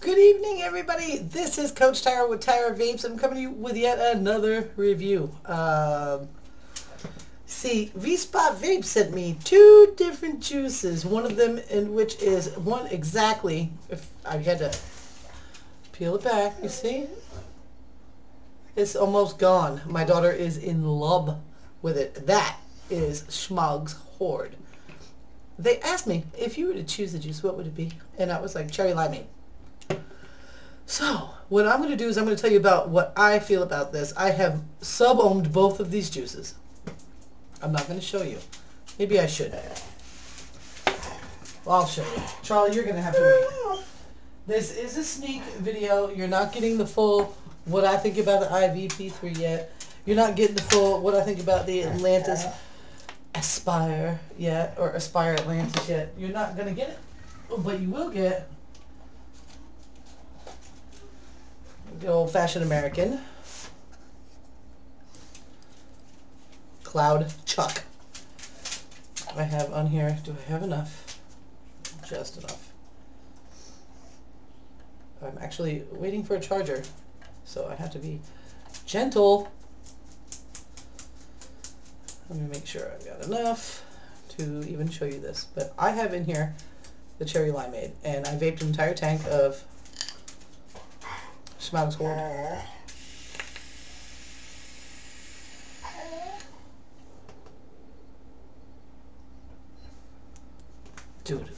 Good evening, everybody. This is Coach Tara with Tara Vapes. I'm coming to you with yet another review. Um, see, V-Spot Vape sent me two different juices. One of them in which is one exactly. If I had to peel it back, you see, it's almost gone. My daughter is in love with it. That is Schmug's Horde. They asked me if you were to choose the juice, what would it be? And I was like cherry limeade. So, what I'm going to do is I'm going to tell you about what I feel about this. I have sub-ohmed both of these juices. I'm not going to show you. Maybe I should. Well, I'll show you. Charlie, you're going to have to wait. This is a sneak video. You're not getting the full what I think about the IPv3 yet. You're not getting the full what I think about the Atlantis Aspire yet, or Aspire Atlantis yet. You're not going to get it. But you will get the old-fashioned American. Cloud Chuck. I have on here, do I have enough? Just enough. I'm actually waiting for a charger, so I have to be gentle. Let me make sure I've got enough to even show you this. But I have in here the cherry limeade, and I vaped an entire tank of Schmug's Horde. Dude.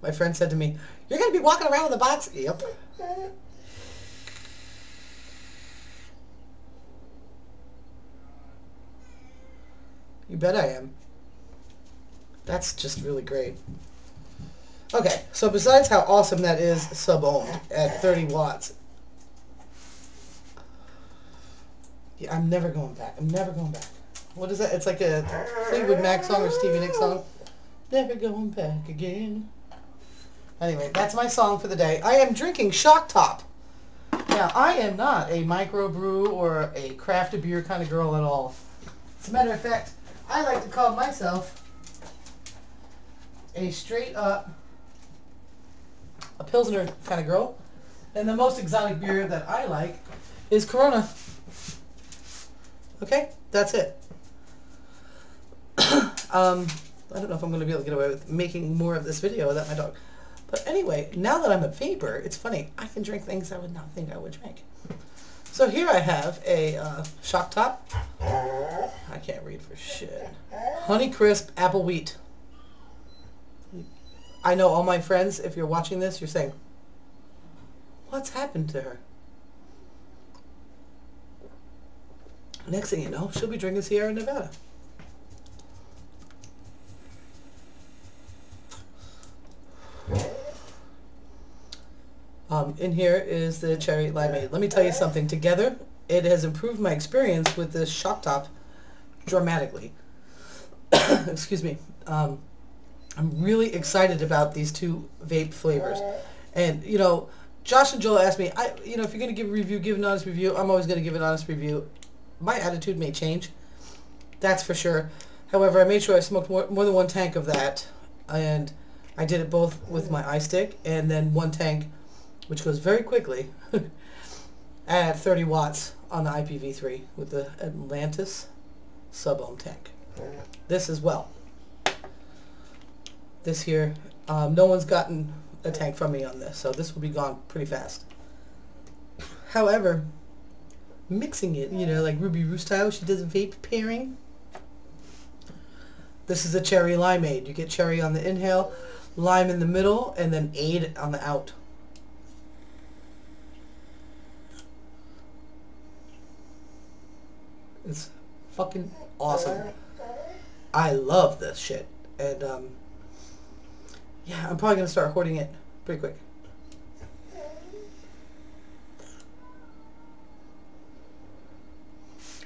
My friend said to me, you're going to be walking around with a box? Yep. You bet I am. That's just really great. Okay, so besides how awesome that is sub-ohmed at 30 watts, yeah, I'm never going back. I'm never going back. What is that? It's like a Fleetwood Mac song or Stevie Nicks song. Never going back again. Anyway, that's my song for the day. I am drinking Shock Top. Now, I am not a microbrew or a craft beer kind of girl at all. As a matter of fact, I like to call myself a straight up a Pilsner kind of girl. And the most exotic beer that I like is Corona. Okay, that's it. um, I don't know if I'm going to be able to get away with making more of this video without my dog. But anyway, now that I'm a vapor, it's funny. I can drink things I would not think I would drink. So here I have a uh, Shock Top. I can't read for shit. Honey Crisp Apple Wheat. I know all my friends, if you're watching this, you're saying, what's happened to her? Next thing you know, she'll be drinking Sierra Nevada. Um, in here is the cherry limeade. Let me tell you something. Together, it has improved my experience with this shock top dramatically. Excuse me. Um, I'm really excited about these two vape flavors. And, you know, Josh and Joel asked me, I, you know, if you're going to give a review, give an honest review. I'm always going to give an honest review. My attitude may change. That's for sure. However, I made sure I smoked more, more than one tank of that. And I did it both with my iStick and then one tank, which goes very quickly, at 30 watts on the IPv3 with the Atlantis sub-ohm tank. This as well this here. Um, no one's gotten a tank from me on this, so this will be gone pretty fast. However, mixing it, you know, like Ruby Roo style, she does vape pairing. This is a cherry limeade. You get cherry on the inhale, lime in the middle, and then aid on the out. It's fucking awesome. I love this shit. And, um, yeah, I'm probably going to start hoarding it pretty quick.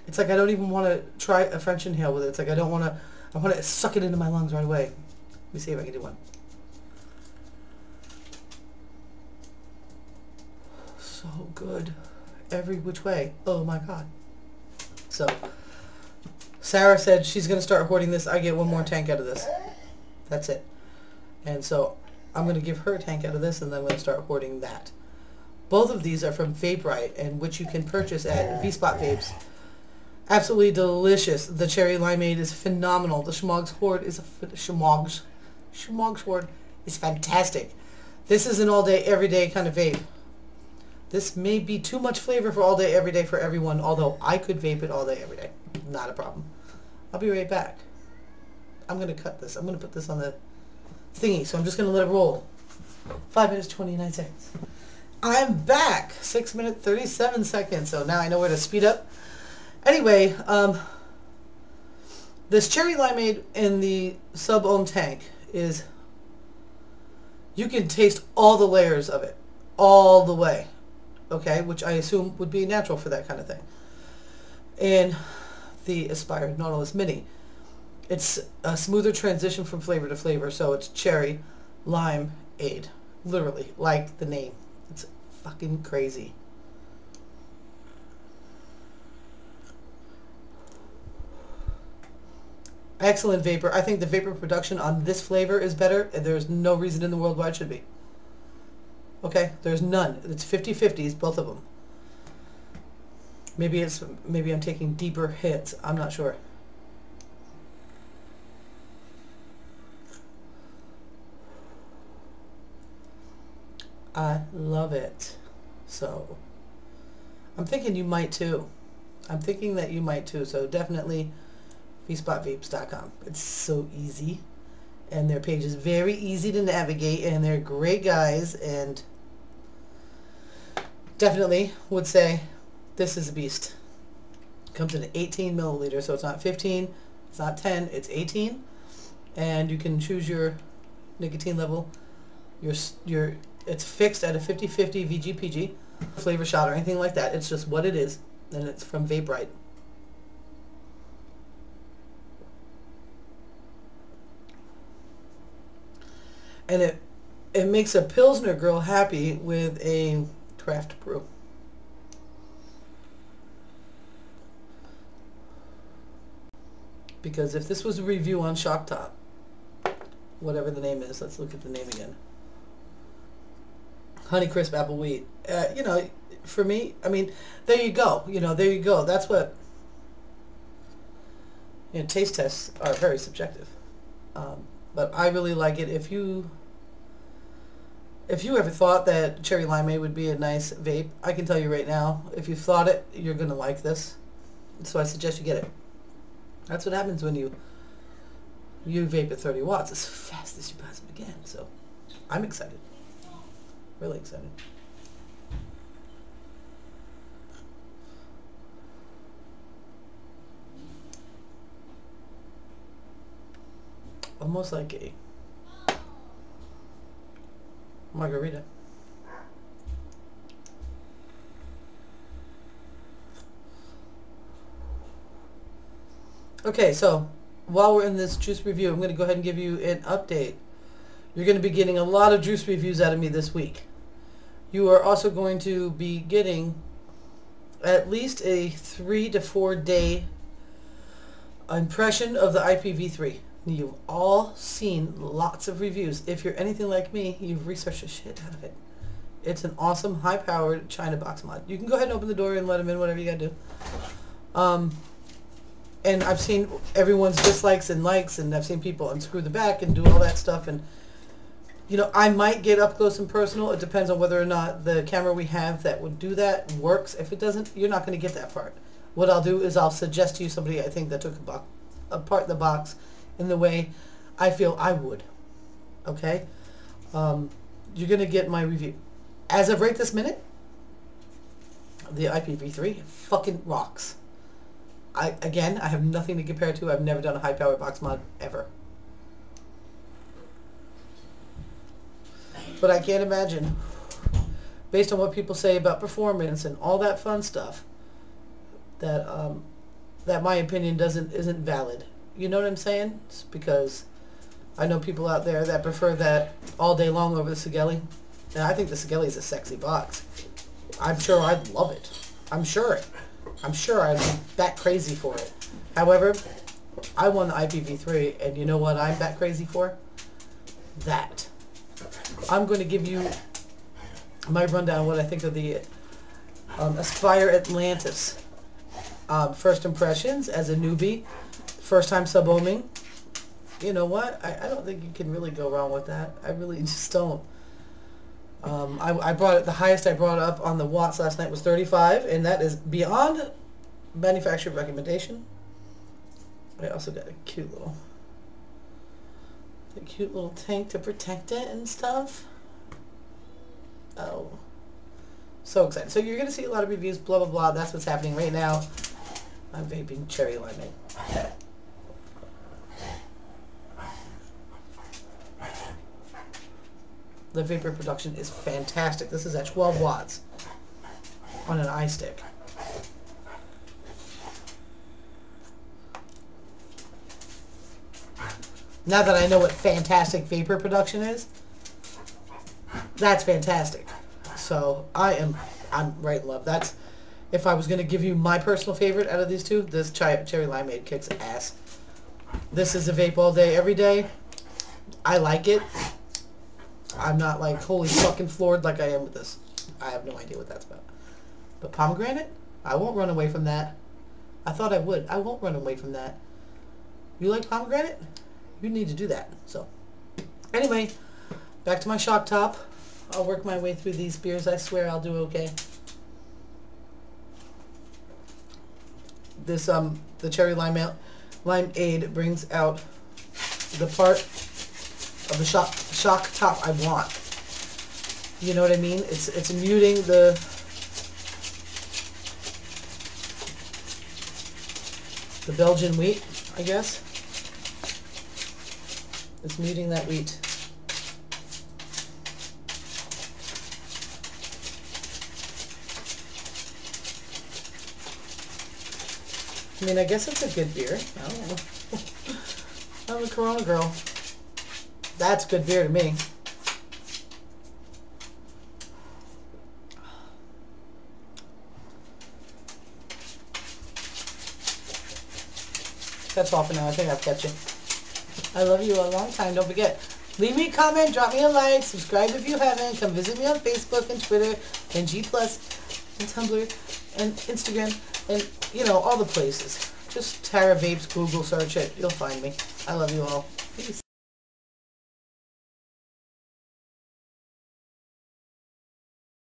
It's like I don't even want to try a French inhale with it. It's like I don't want to, I want to suck it into my lungs right away. Let me see if I can do one. So good. Every which way. Oh my god. So, Sarah said she's going to start hoarding this. I get one more tank out of this. That's it. And so I'm going to give her a tank out of this and then I'm going to start hoarding that. Both of these are from Vape and which you can purchase at V-Spot Vapes. Absolutely delicious. The cherry limeade is phenomenal. The Schmog's Horde is a Schmog's Schmog's Horde is fantastic. This is an all-day, everyday kind of vape. This may be too much flavor for all day, every day for everyone, although I could vape it all day, every day. Not a problem. I'll be right back. I'm going to cut this. I'm going to put this on the thingy, so I'm just going to let it roll. 5 minutes, 29 seconds. I'm back. 6 minutes, 37 seconds, so now I know where to speed up. Anyway, um, this cherry limeade in the sub-ohm tank is, you can taste all the layers of it, all the way okay, which I assume would be natural for that kind of thing. And the Aspire Nautilus Mini. It's a smoother transition from flavor to flavor, so it's cherry, lime, aid. Literally, like the name. It's fucking crazy. Excellent vapor. I think the vapor production on this flavor is better, and there's no reason in the world why it should be. Okay, there's none. It's 50-50s, both of them. Maybe it's maybe I'm taking deeper hits. I'm not sure. I love it. So I'm thinking you might too. I'm thinking that you might too. So definitely vspotVapes.com. It's so easy and their page is very easy to navigate and they're great guys and definitely would say this is a beast. Comes in 18 milliliters, so it's not 15, it's not 10, it's 18. And you can choose your nicotine level. Your, your, it's fixed at a 50-50 VGPG, flavor shot or anything like that. It's just what it is, and it's from Vape and it it makes a Pilsner girl happy with a craft brew. Because if this was a review on Shock Top, whatever the name is, let's look at the name again. Honeycrisp Apple Wheat. Uh, you know, for me, I mean, there you go. You know, there you go. That's what, you know, taste tests are very subjective. Um, but I really like it. If you if you ever thought that cherry limeade would be a nice vape, I can tell you right now, if you thought it, you're going to like this. So I suggest you get it. That's what happens when you you vape at 30 watts as fast as you possibly can. So I'm excited. Really excited. Almost like a margarita. Okay, so while we're in this juice review, I'm going to go ahead and give you an update. You're going to be getting a lot of juice reviews out of me this week. You are also going to be getting at least a three to four day impression of the IPv3. You've all seen lots of reviews. If you're anything like me, you've researched the shit out of it. It's an awesome, high-powered China box mod. You can go ahead and open the door and let them in, whatever you gotta do. Um, and I've seen everyone's dislikes and likes, and I've seen people unscrew the back and do all that stuff. And you know, I might get up close and personal. It depends on whether or not the camera we have that would do that works. If it doesn't, you're not going to get that part. What I'll do is I'll suggest to you somebody I think that took apart the box in the way I feel I would. Okay? Um, you're going to get my review. As of right this minute, the IPv3 fucking rocks. I Again, I have nothing to compare to. I've never done a high-powered box mod ever. But I can't imagine, based on what people say about performance and all that fun stuff, that um, that my opinion doesn't isn't valid. You know what I'm saying? It's because I know people out there that prefer that all day long over the Sigelei. And I think the Sigelei is a sexy box. I'm sure I'd love it. I'm sure. I'm sure I'd be that crazy for it. However, I won the IPv3, and you know what I'm that crazy for? That. I'm going to give you my rundown what I think of the um, Aspire Atlantis. Um, first impressions as a newbie, first time sub-ohming. You know what? I, I don't think you can really go wrong with that. I really just don't. Um, I, I brought it, the highest I brought up on the watts last night was 35, and that is beyond manufacturer recommendation. I also got a cute little, a cute little tank to protect it and stuff. Oh, so excited. So you're going to see a lot of reviews, blah, blah, blah. That's what's happening right now. I'm vaping cherry limeade. The vapor production is fantastic. This is at 12 watts on an iStick. Now that I know what fantastic vapor production is, that's fantastic. So I am, I'm right in love. That's, if I was going to give you my personal favorite out of these two, this cherry limeade kicks ass. This is a vape all day, every day. I like it. I'm not like holy fucking floored like I am with this. I have no idea what that's about. But pomegranate? I won't run away from that. I thought I would. I won't run away from that. You like pomegranate? You need to do that. So, anyway, back to my shock top. I'll work my way through these beers. I swear I'll do okay. This, um, the cherry lime, lime aid brings out the part of the shock, shock top I want. You know what I mean? It's, it's muting the, the Belgian wheat, I guess. It's muting that wheat. I mean, I guess it's a good beer. I don't know. I'm a Corona girl. That's good beer to me. That's all for now. I think I've got you. I love you a long time. Don't forget, leave me a comment, drop me a like, subscribe if you haven't, come visit me on Facebook and Twitter and G Plus and Tumblr and Instagram and, you know, all the places. Just Tara Vapes, Google search it. You'll find me. I love you all. Peace.